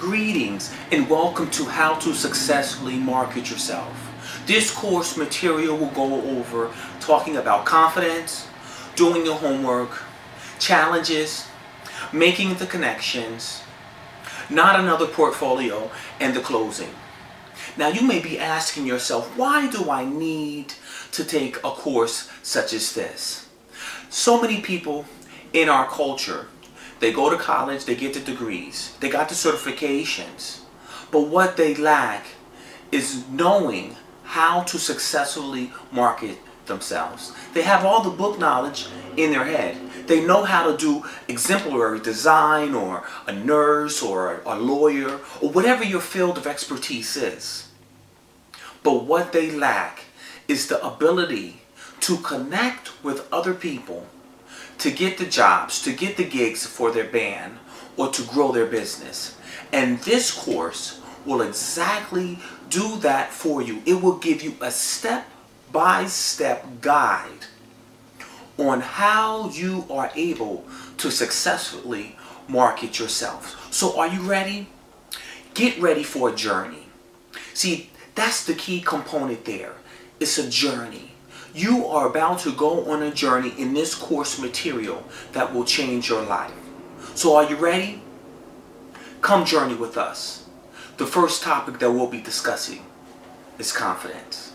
Greetings and welcome to How to Successfully Market Yourself. This course material will go over talking about confidence, doing your homework, challenges, making the connections, not another portfolio, and the closing. Now you may be asking yourself, why do I need to take a course such as this? So many people in our culture they go to college, they get the degrees, they got the certifications. But what they lack is knowing how to successfully market themselves. They have all the book knowledge in their head. They know how to do exemplary design or a nurse or a lawyer or whatever your field of expertise is. But what they lack is the ability to connect with other people to get the jobs, to get the gigs for their band, or to grow their business. And this course will exactly do that for you. It will give you a step-by-step -step guide on how you are able to successfully market yourself. So are you ready? Get ready for a journey. See, that's the key component there. It's a journey. You are about to go on a journey in this course material that will change your life. So are you ready? Come journey with us. The first topic that we'll be discussing is confidence.